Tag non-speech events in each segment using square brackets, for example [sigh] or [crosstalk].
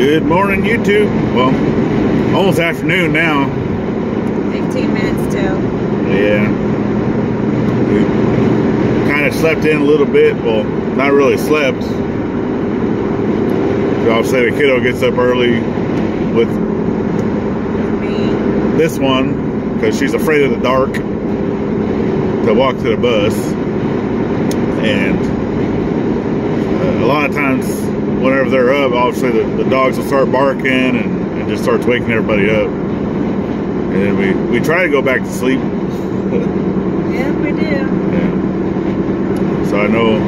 Good morning, YouTube. Well, almost afternoon now. 15 minutes till. Yeah. We kind of slept in a little bit. Well, not really slept. I'll say the kiddo gets up early with Me. this one because she's afraid of the dark to walk to the bus. And uh, a lot of times, whenever they're up, obviously the, the dogs will start barking and, and just starts waking everybody up. And then we, we try to go back to sleep. Yeah, we do. Yeah. So I know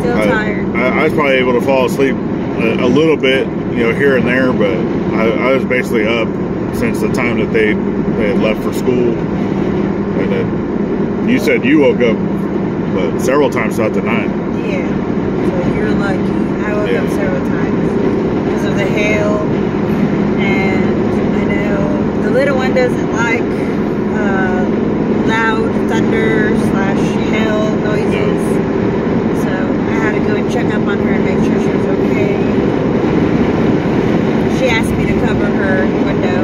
Still I, tired. I, I was probably able to fall asleep a, a little bit, you know, here and there, but I, I was basically up since the time that they they had left for school. And then you said you woke up, but several times throughout the night. Yeah. So you're lucky. I woke Yeah. up several times because of the hail. And I know the little one doesn't like uh, loud thunder slash hail noises. So I had to go and check up on her and make sure she was okay. She asked me to cover her window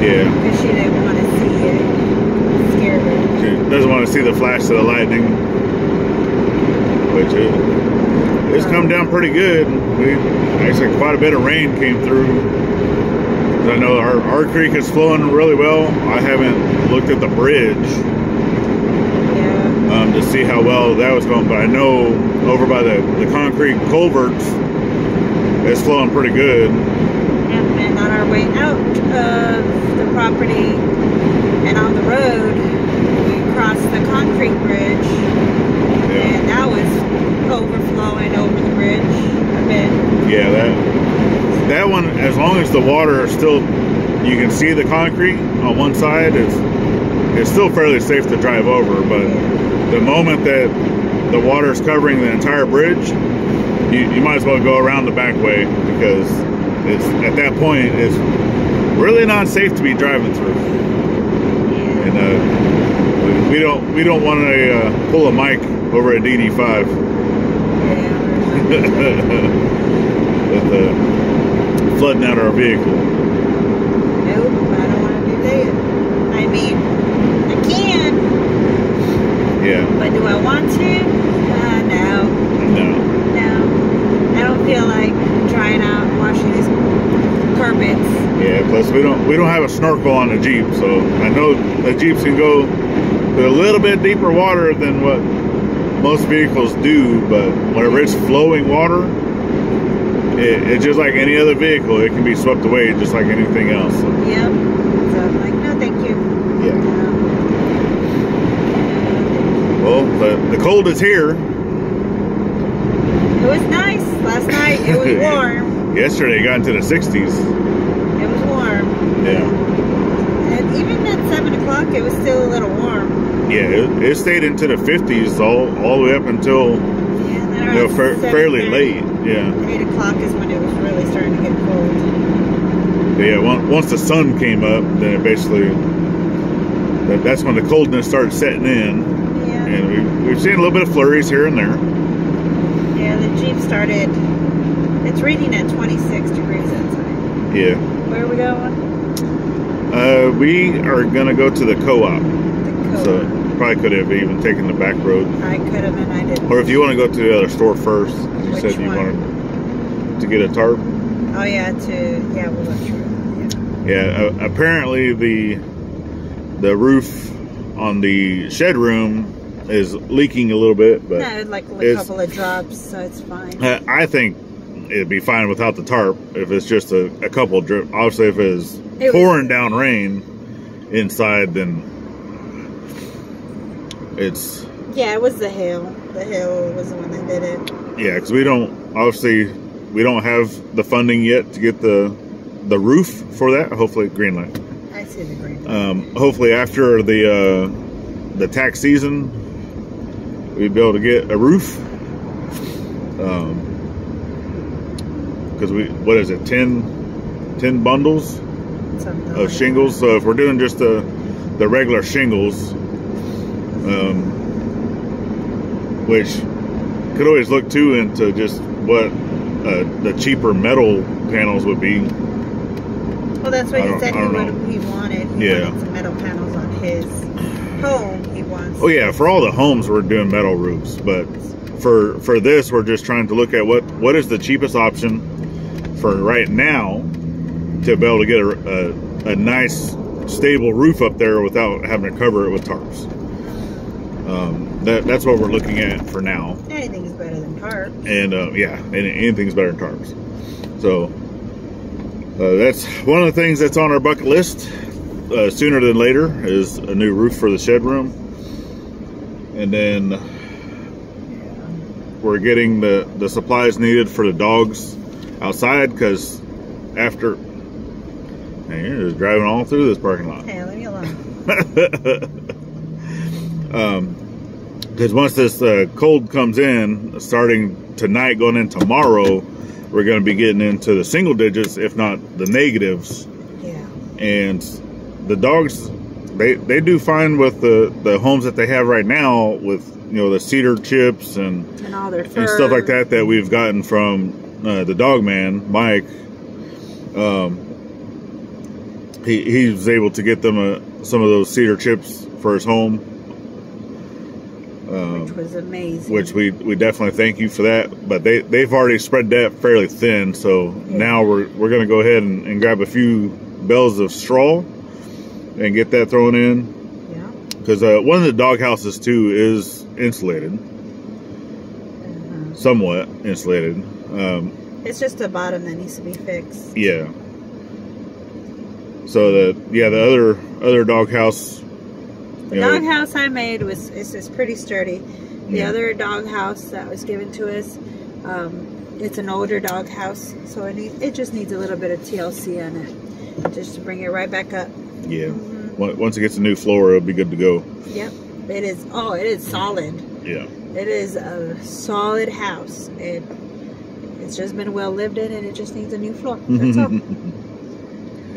Yeah, because she didn't want to see it. It scared her. she doesn't want to see the flash of the lightning, which it, it's come down pretty good. We actually quite a bit of rain came through. I know our, our creek is flowing really well. I haven't looked at the bridge Yeah. um, to see how well that was going, but I know over by the, the concrete culverts, it's flowing pretty good. And then on our way out of the property and on the road, we crossed the concrete bridge, Yeah, and that was overflowing over the bridge a bit. yeah, that that one, as as the water is still, you can see the concrete on one side, it's it's still fairly safe to drive over. But the moment that the water is covering the entire bridge, you, you might as well go around the back way because it's at that point it's really not safe to be driving through. And uh, we- we don't we don't want to uh, pull a mic over a DD5 Yeah. [laughs] with uh, flooding out our vehicle. Nope, I don't want to do that. I mean, I can, Yeah, but do I want to? Uh, no. no, No. I don't feel like trying out washing these carpets. yeah. Plus we don't we don't have a snorkel on the Jeep, so I know the Jeeps can go to a little bit deeper water than what most vehicles do. But whenever it's flowing water, it, it's just like any other vehicle. It can be swept away just like anything else. So, Yep. So I'm like, no, thank you. yeah. Um, Well, the, the cold is here. it was nice last night. It was [laughs] warm. Yesterday it got into the 60s. It was warm. Yeah. And even at seven o'clock, it was still a little warm. Yeah, it, it stayed into the 50s all, all the way up until Yeah. You know, fa- fairly late. Yeah. Eight o'clock is when it was really starting to get cold. But yeah, once, the sun came up, then it basically, that, that's when the coldness started setting in. Yeah. And we've, we've seen a little bit of flurries here and there. Yeah. The Jeep started. It's reading at 26 degrees outside. Yeah. Where are we going? Uh, we are going to go to the co-op. The So probably could have even taken the back road. I could have and I didn't. Or if you want to go to the other store first, you Which said you one? wanted to get a tarp. Oh yeah, to yeah, we'll go through. Yeah. Yeah, uh, apparently the the roof on the shed room is leaking a little bit, but No, like a couple of drops, so it's fine. uh, I think it'd be fine without the tarp if it's just a, a couple drip. Obviously, if it's It was- pouring down rain inside, then it's Yeah, it was the hail. The hail was the one that did it. Yeah, because we don't obviously we don't have the funding yet to get the the roof for that. Hopefully, green light. I see the green. um, hopefully after the uh, the tax season, we'd be able to get a roof. Um, Because we, what is it, 10, 10 bundles Something of shingles? So if we're doing just the the regular shingles, um, which could always look too into just what uh, the cheaper metal panels would be. Well, that's what he said he, would, he wanted. He Yeah. wanted some metal panels on his home. He wants. Oh yeah, for all the homes we're doing metal roofs, but for for this we're just trying to look at what what is the cheapest option for right now to be able to get a, a, a nice stable roof up there without having to cover it with tarps. Um, that that's what we're looking at for now. Anything is better than tarp. and uh, yeah, and anything's better than tarps. So uh, that's one of the things that's on our bucket list. Uh, sooner than later is a new roof for the shed room, and then we're getting the the supplies needed for the dogs outside because after. Man, you're just driving all through this parking lot. Hey, leave me alone. [laughs] because once this uh, cold comes in, starting tonight, going in tomorrow, we're going to be getting into the single digits, if not the negatives. Yeah. And the dogs, they they do fine with the the homes that they have right now, with you know the cedar chips and And all their fur. and stuff like that that we've gotten from uh, the dog man, Mike. Um, he he was able to get them uh, some of those cedar chips for his home. Um, Which was amazing. which we we definitely thank you for that. But they they've already spread that fairly thin, so Yeah. now we're we're gonna go ahead and, and grab a few bales of straw and get that thrown in Yeah. because uh, one of the dog houses too is insulated, Uh-huh. somewhat insulated. Um, It's just the bottom that needs to be fixed. yeah. So the yeah the other other dog house. The dog house I made was it's, is pretty sturdy. The Yeah. other dog house that was given to us, um, it's an older dog house, so it need, it just needs a little bit of TLC on it, just to bring it right back up. Yeah. Mhm. Once once it gets a new floor, it'll be good to go. Yep, it is. Oh, it is solid. Yeah. It is a solid house. It it's just been well lived in, and it just needs a new floor. That's all. [laughs]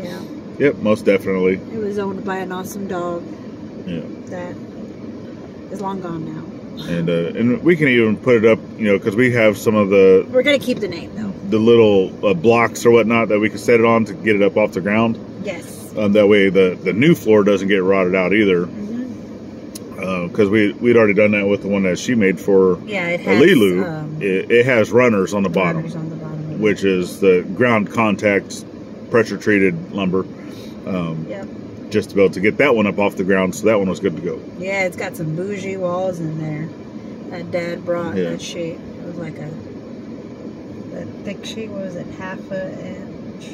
Yeah, Yep, most definitely. it was owned by an awesome dog Yeah. that is long gone now. and uh, and we can even put it up, you know, because we have some of the We're gonna keep the name though. the little uh, blocks or whatnot that we can set it on to get it up off the ground. Yes. Um, that way, the the new floor doesn't get rotted out either. Mm-hmm. Because we we'd already done that with the one that she made for Yeah, it uh, has Lilu. um, it, it has runners on the bottom, runners on the bottom. which is the ground contact pressure treated lumber. Um, Yep. Just to be able to get that one up off the ground, so that one was good to go. Yeah, it's got some bougie walls in there. That dad brought Yeah. that sheet. It was like a that thick sheet. What was it? Half a inch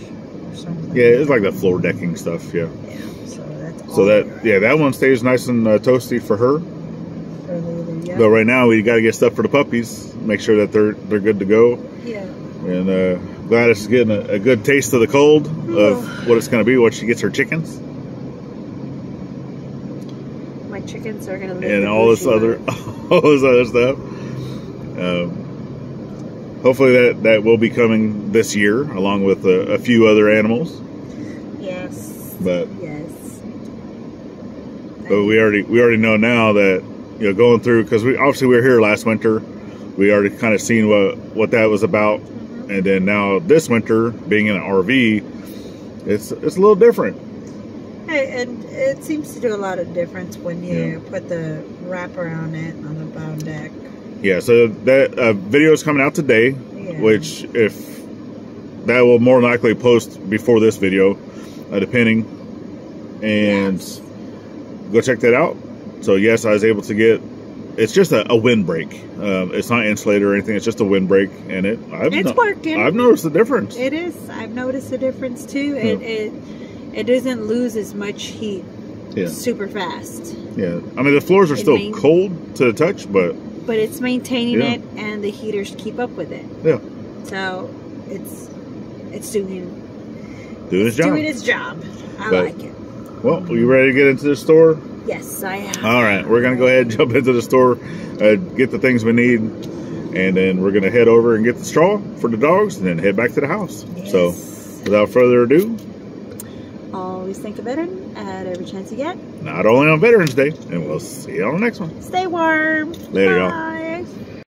or something. Yeah, it's like the floor decking stuff. Yeah. Yeah. So that's So that right yeah, that one stays nice and uh, toasty for her. for Lulu. Yeah. But right now we got to get stuff for the puppies. Make sure that they're they're good to go. yeah. And uh, Gladis is getting a, a good taste of the cold of what it's going to be once she gets her chickens chickens are gonna live. and all this other [laughs] all this other stuff. Um, hopefully that that will be coming this year, along with a, a few other animals. Yes. But Yes. but we already we already know now that you know going through because we obviously we were here last winter. We already kind of seen what what that was about, Mhm. and then now this winter being in an RV, it's it's a little different. And it seems to do a lot of difference when you Yeah. put the wrap around it on the bottom deck. Yeah, so that uh, video is coming out today, Yeah. which if that will more than likely post before this video, uh, depending, and go check that out. So yes, I was able to get. It's just a, a windbreak. Um, it's not insulated or anything. It's just a windbreak, and it. I've It's no- working. I've noticed the difference. It is. I've noticed the difference too. It it it doesn't lose as much heat yeah, super fast, yeah. I mean, the floors are It still mean- cold to the touch, but but it's maintaining Yeah. it, and the heaters keep up with it. Yeah. So it's it's doing doing its job. doing its job. I But- like it. well, are you ready to get into the store? Yes, I am. All right, we're gonna go ahead and [laughs] jump into the store, uh, get the things we need, and then we're gonna head over and get the straw for the dogs, and then head back to the house. So, without further ado, always think of veteran at every chance you get. not only on Veterans Day, and we'll see you on the next one. Stay warm. Later, y'all. Bye.